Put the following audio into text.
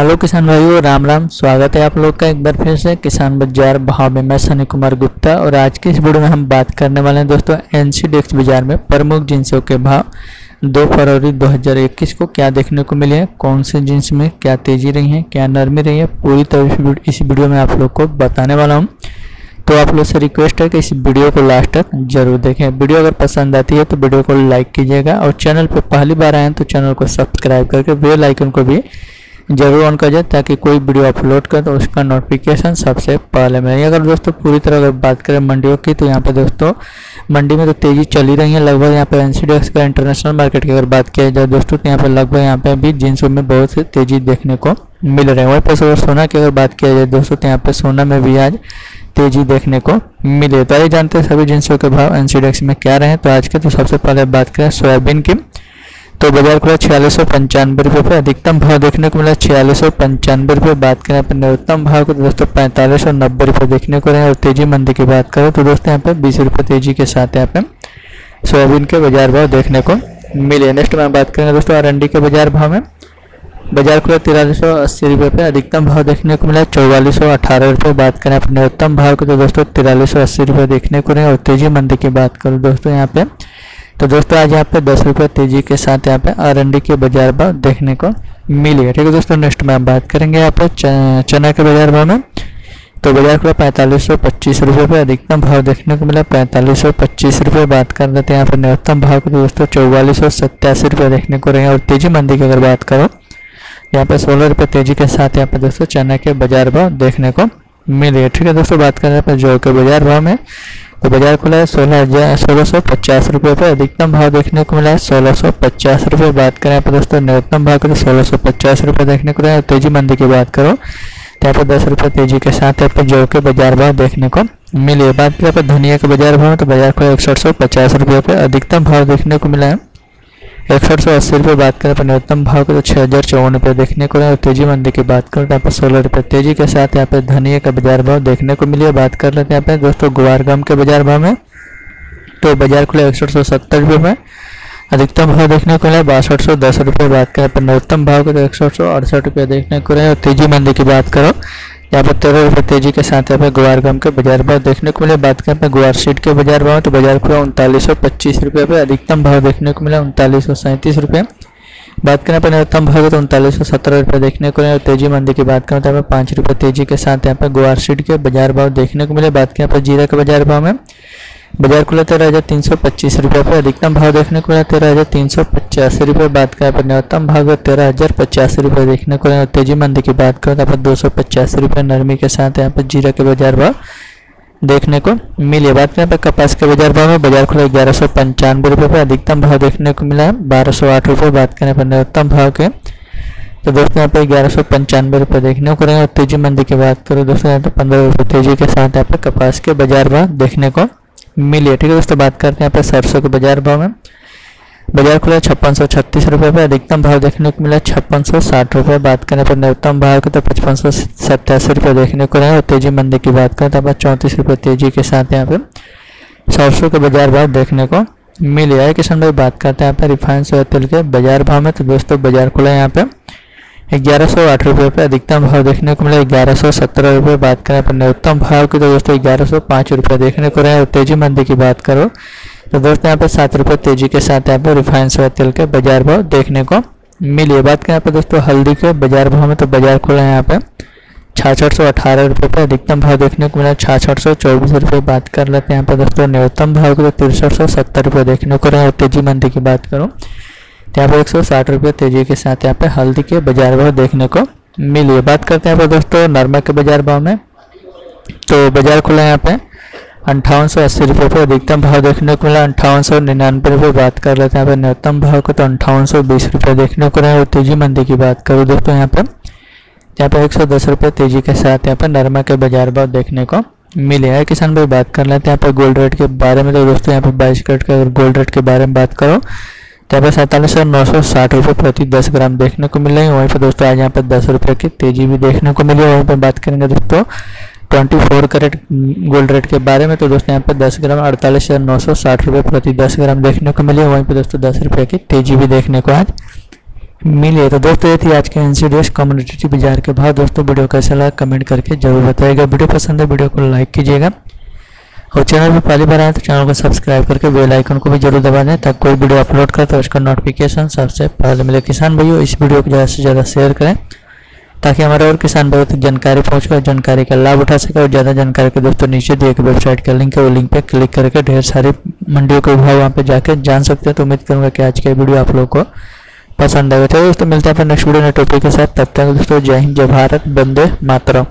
Hello किसान भाइयों, राम राम, स्वागत है आप लोग का एक बार फिर से किसान बाज़ार भाव में। मैं सनी कुमार गुप्ता और आज की इस वीडियो में हम बात करने वाले हैं दोस्तों एनसीडेक्स बाज़ार में प्रमुख जिन्सों के भाव। 2 फरवरी 2021 को क्या देखने को मिले हैं कौन से जिन्स में क्या तेज़ी रही है, क्या नरमी रही है, पूरी तरह इस वीडियो में आप लोग को बताने वाला हूँ। तो आप लोग से रिक्वेस्ट है कि इस वीडियो को लास्ट तक ज़रूर देखें। वीडियो अगर पसंद आती है तो वीडियो को लाइक कीजिएगा और चैनल पर पहली बार आए तो चैनल को सब्सक्राइब करके बेल आइकन को भी ज़रूर ऑन कर जाए ताकि कोई वीडियो अपलोड कर तो उसका नोटिफिकेशन सबसे पहले मिले। अगर दोस्तों पूरी तरह अगर बात करें मंडियों की तो यहाँ पे दोस्तों मंडी में तो तेज़ी चली रही है। लगभग यहाँ पे एनसीडीएक्स का इंटरनेशनल मार्केट की अगर बात किया जाए दोस्तों तो यहाँ पे लगभग यहाँ पे भी जींसों में बहुत तेज़ी देखने को मिल रहे हैं। वहीं पर सोना की अगर बात किया जाए दोस्तों तो यहाँ पे सोना में भी आज तेज़ी देखने को मिले। तो आइए जानते हैं सभी जिनसों के भाव एनसीडीएक्स में क्या रहे तो आज के तो सबसे पहले बात करें सोयाबीन की। तो बाज़ार खुला छियालीस सौ पंचानवे रुपये पर अधिकतम भाव देखने को मिला छियालीस सौ पंचानवे रुपये। बात करें पर न्यूनतम भाव को तो दोस्तों पैंतालीस सौ नब्बे रुपये देखने को रहे और तेज़ी मंदी की बात करें तो दोस्तों यहाँ पे बीस रुपये तेज़ी के साथ यहाँ पे सोयाबीन के बाज़ार भाव देखने को मिले। नेक्स्ट में बात करेंगे दोस्तों आर के बाज़ार भाव में। बाज़ार खुला तिरालीस सौ अस्सी रुपये पे। अधिकतम भाव देखने को मिला चौवालीस सौ अठारह रुपये। बात करें अपने न्यूनतम भाव को तो दोस्तों तिरालीस सौ अस्सी रुपये देखने को रहे और तेज़ी मंदी की बात करूँ दोस्तों यहाँ पे तो दोस्तों, आज यहाँ पे दस रुपये तेज़ी के साथ यहाँ पे आर के बाज़ार भाव देखने को मिली है ठीक है दोस्तों नेक्स्ट में हम बात करेंगे यहाँ पे चना के बाज़ार भाव में। तो बाज़ार खुला पैंतालीस सौ पच्चीस रुपये पे, अधिकतम भाव देखने को मिला पैंतालीस सौ पच्चीस रुपये। बात कर लेते हैं यहाँ पर न्यूनतम भाव को। दोस्तों, चौवालीस सौ सत्तासी रुपये देखने को रहे और तेज़ी मंदी की अगर बात करो, यहाँ पे सोलह रुपये तेज़ी के साथ यहाँ पे दोस्तों चना के बाज़ार भाव देखने को मिले ठीक है दोस्तों, बात करें यहाँ जौ के बाज़ार भाव में। तो बाज़ार खुला है, सोलह हज़ार सोलह सौ पचास रुपये पर अधिकतम भाव देखने को मिला है। सोलह सौ पचास रुपये बात करें यहाँ पर दोस्तों, न्यूनतम भाव करें सोलह सौ पचास रुपये देखने को मिला तेज़ी मंदी की बात करो तो यहाँ पर दस रुपये तेज़ी के साथ यहाँ पर जो के बाज़ार भाव देखने को मिले। बात करें धनिया के बाज़ार भाव तो बाज़ार खुला है इकसठ सौ पचास रुपये पर अधिकतम भाव देखने को मिला है। इकसठ सौ अस्सी रुपये बात करें पर न्यूनतम भाव को तो छः हज़ार चौवन रुपये देखने को और तेज़ी मंदी की बात करें तो यहाँ पर सोलह रुपये तेज़ी के साथ यहाँ पे धनिया का बाज़ार भाव देखने को मिली है। बात कर लेते हैं यहाँ पे, दोस्तों गुआर गम के बाज़ार भाव में। तो बाज़ार खुले इकसठ सौ सत्तर रुपये में। अधिकतम भाव देखने को मिला बासठ सौ दस रुपये बात करें पर न्यूनतम भाव को तो इकसठ सौ अड़सठ रुपये देखने को रहे, और तेज़ी मंदी की बात करो। यहाँ पर तेरह रुपये तेज़ी के साथ यहाँ पे गुआर गम के बाज़ार भाव देखने को मिले। बात करें पे गुआर सीट के बाज़ार भाव तो बाज़ार खुला उनतालीस सौ पच्चीस रुपये पे। अधिकतम भाव देखने को मिला उनतालीस सौ सैंतीस रुपये। बात करें पर न्यूनतम भाव तो उनतालीस सौ सत्रह रुपये देखने को मिले। और तेज़ी मंदी की बात करें तो यहाँ पे पाँच रुपये तेज़ी के साथ यहाँ पे गुआर सीट के बाज़ार भाव देखने को मिले। बात करें पर जीरा के बाज़ार भाव में बाज़ार खुला तेरह हज़ार तीन सौ पच्चीस रुपये पर अधिकतम भाव देखने को मिला तेरह हज़ार तीन सौ पचासी रुपये बात करें पर न्यूनतम भाव तेरह हज़ार पचासी रुपये देखने को मिला। तेज़ी मंदी की बात करें तो पर दो सौ पचासी रुपये नरमी के साथ यहाँ पर जीरा के बाज़ार भाव देखने को मिले। बात करें पर कपास के बाज़ार भाव में, बाज़ार खुला ग्यारह सौ पंचानवे रुपये पर अधिकतम भाव देखने को मिला बारह सौ आठ रुपये बात करें पर न्यूनतम भाव के तो दोस्तों यहाँ पे ग्यारह सौ पंचानवे रुपये देखने को रहे और तेज़ी मंदी की बात करो दोस्तों यहाँ पे पंद्रह रुपये तेज़ी के साथ यहाँ पे कपास के बाज़ार भाव देखने को मिली है ठीक है? दोस्तों, बात करते हैं यहाँ पे सरसों के बाज़ार भाव में। बाज़ार खुला छप्पन सौ छत्तीस रुपये पर अधिकतम भाव देखने को मिला छप्पन सौ साठ रुपये बात करें पर न्यूनतम भाव के तो पचपन सौ सत्तासी रुपये देखने को रहे और तेज़ी मंदी की बात करें तो चौंतीस रुपये तेज़ी के साथ यहाँ पे सरसों के बाज़ार भाव देखने को मिले। है किसान भाई, बात करते हैं यहाँ पे रिफाइंड सोया तेल के बाज़ार भाव में। तो दोस्तों, बाज़ार खुला यहाँ पे। ग्यारह सौ आठ रुपये अधिकतम भाव देखने को मिला। ग्यारह सौ सत्रह रुपये बात करें पर न्यूनतम भाव की तो दोस्तों ग्यारह सौ रुपये देखने को रहे तेज़ी मंदी की बात करो। तो दोस्तों यहाँ पे सात रुपये तेज़ी के साथ यहाँ पे रिफाइन सोया तेल के बाज़ार भाव देखने को मिली बात करें यहाँ पे दोस्तों हल्दी के बाज़ार भाव में तो बाज़ार खुला है यहाँ पे। छाछठ सौ अठारह रुपये अधिकतम भाव देखने को मिला। छाछठ सौ चौबीस रुपये बात कर लेते हैं यहाँ पे दोस्तों। न्यूनतम भाव को तो तिरसठ सौ सत्तर रुपये देखने को रहे और तेज़ी मंदी की बात करूँ। तो यहाँ पे एक सौ साठ रुपये तेज़ी के साथ यहाँ पे हल्दी के बाज़ार भाव देखने को मिली बात करते हैं यहाँ पे दोस्तों नरमा के बाज़ार भाव में। तो बाज़ार खुला है यहाँ पे। अंठावन सौ अस्सी रुपये पर अधिकतम भाव देखने को मिला। अंठावन सौ निन्यानवे रुपये बात कर लेते हैं यहाँ पे। न्यूनतम भाव को तो अंठावन सौ बीस रुपये देखने को रहे और तेज़ी मंदी की बात करूँ दोस्तों यहाँ पे। यहाँ पे एक सौ दस रुपये तेज़ी के साथ यहाँ पे नरमा के बाज़ार भाव देखने को मिले है। किसान भाई बात कर लेते हैं यहाँ पे गोल्ड रेट के बारे में। तो दोस्तों यहाँ पे बाईस कैरेट का अगर गोल्ड रेट के बारे में बात करो तो यहाँ पे सैंतालीस सौ नौ सौ साठ रुपये प्रति दस ग्राम देखने को मिल रही है वहीं पर दोस्तों, आज यहाँ पर दस रुपये की तेज़ी भी देखने को मिली है। वहीं पर बात करेंगे दोस्तों, twenty four carat gold rate के बारे में। तो दोस्तों, यहाँ पर दस ग्राम अड़तालीस हज़ार नौ सौ साठ रुपये प्रति दस ग्राम देखने को मिली है। वहीं पर दोस्तों, दस रुपये की तेज़ी भी देखने को आज मिले तो दोस्तों, ये थी आज के एनसीडीएस कम्युनिटी बाज़ार के भाव। दोस्तों, वीडियो कैसा लगा कमेंट करके ज़रूर बताइएगा। वीडियो पसंद है, वीडियो को लाइक कीजिएगा। और चैनल पर पहली बार आए तो चैनल को सब्सक्राइब करके बेल आइकन को भी ज़रूर दबा दें ताकि कोई वीडियो अपलोड करे तो उसका नोटिफिकेशन सबसे पहले मिले। किसान भाइयों, इस वीडियो को ज़्यादा से ज़्यादा शेयर करें ताकि हमारे और किसान भाइयों तक जानकारी पहुँच और जानकारी का लाभ उठा सके। और ज़्यादा जानकारी के दोस्तों, नीचे दिए गए वेबसाइट का लिंक है, वो लिंक पर क्लिक करके ढेर सारी मंडियों के भाव वहाँ पर जाकर जान सकते हैं। तो उम्मीद करूँगा कि आज का वीडियो आप लोग को पसंद आएगा चलो दोस्तों, मिलते हैं अपने नेक्स्ट वीडियो में टॉपिक के साथ। तब तक दोस्तों, जय हिंद, जय भारत बंदे मातरम।